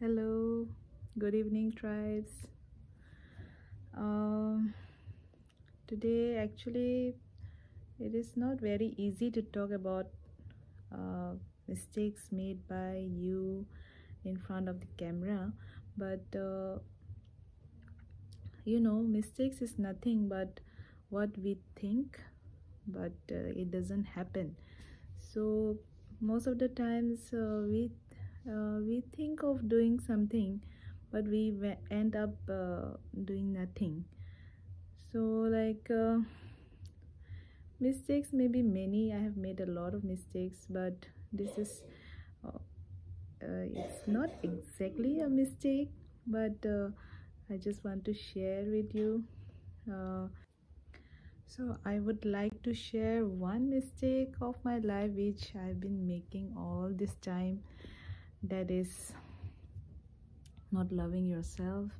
hello. Good evening tribes. Um, today actually it is not very easy to talk about uh, mistakes made by you in front of the camera but uh, you know mistakes is nothing but what we think but uh, it doesn't happen. So most of the times uh, we uh, we think of doing something but we end up uh, doing nothing. So like uh, mistakes may be many. I have made a lot of mistakes but this is uh, uh, it's not exactly a mistake but uh, i just want to share with you. So i would like to share one mistake of my life which i've been making all this time that is not loving yourself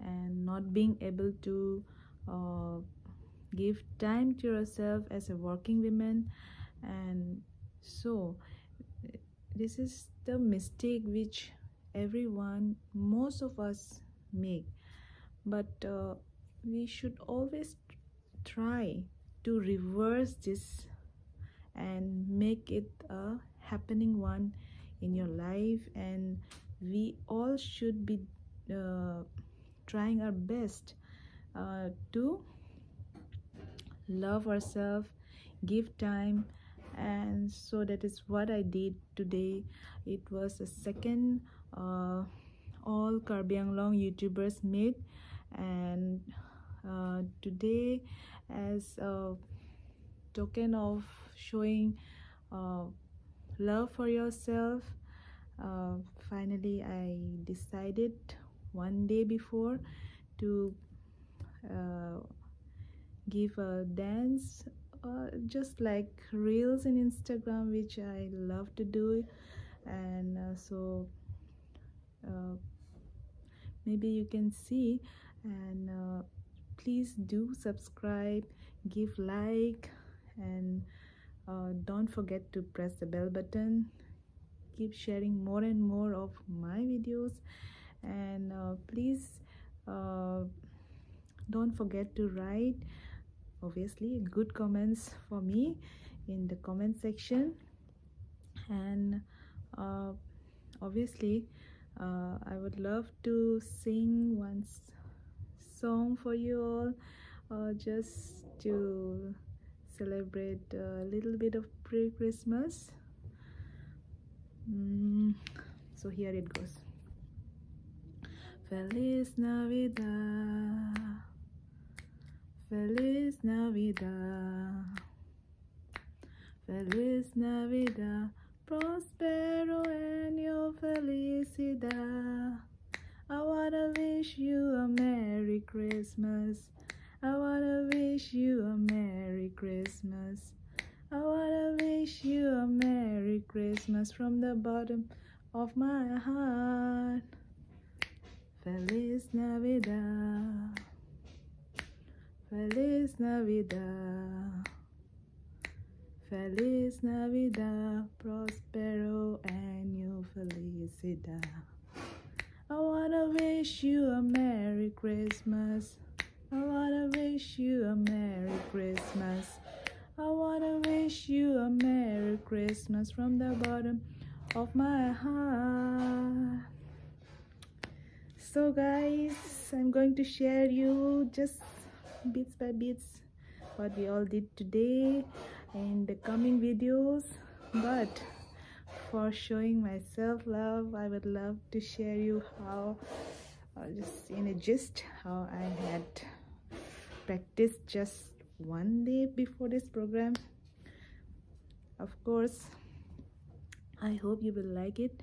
and not being able to uh, give time to yourself as a working woman. And so this is the mistake which everyone most of us make. But uh, we should always try to reverse this and make it a happening one in your life and we all should be uh, trying our best uh, to love ourselves give time. And so that is what i did today. It was a second uh, all Karbianglong youtubers meet. And uh, today as a token of showing uh, love for yourself. Uh, finally I decided one day before to uh, give a dance uh, just like reels in Instagram which I love to do. And uh, so uh, maybe you can see. And uh, please do subscribe give like and uh, don't forget to press the bell button. Keep sharing more and more of my videos. And uh, please uh, don't forget to write obviously good comments for me in the comment section. And uh, obviously uh, I would love to sing one song for you all uh, just to celebrate a little bit of pre-Christmas. Mm, so here it goes. Feliz Navidad. Feliz Navidad. Feliz Navidad. Prospero año felicidad. I wanna wish you a Merry Christmas Christmas. I wanna wish you a Merry Christmas from the bottom of my heart. Feliz Navidad. Feliz Navidad. Feliz Navidad. Prospero año felicidad. I wanna wish you a Merry Christmas. I wanna wish you a Merry Christmas. I wanna wish you a Merry Christmas from the bottom of my heart. So guys, I'm going to share you just bits by bits what we all did today in the coming videos. But for showing myself love, I would love to share you how, uh, just in a gist, how I had practiced just one day before this program. Of course i hope you will like it.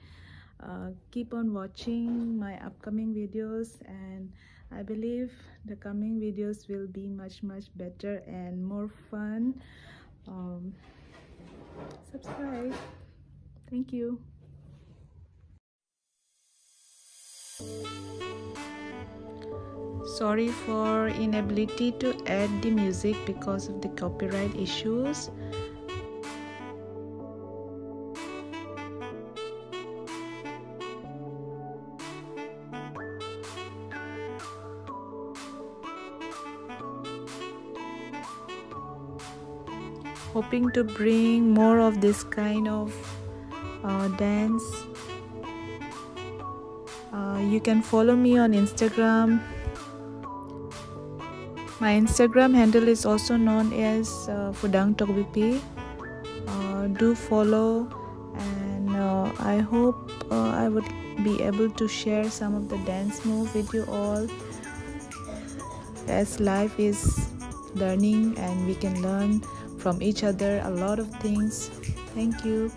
Uh, keep on watching my upcoming videos and i believe the coming videos will be much much better and more fun. Um, subscribe. Thank you sorry for inability to add the music because of the copyright issues. Hoping to bring more of this kind of uh, dance. Uh, you can follow me on instagram my instagram handle is also known as uh, Phudang Tokbipi uh, do follow and uh, i hope uh, i would be able to share some of the dance move with you all. As life is learning and we can learn from each other a lot of things. Thank you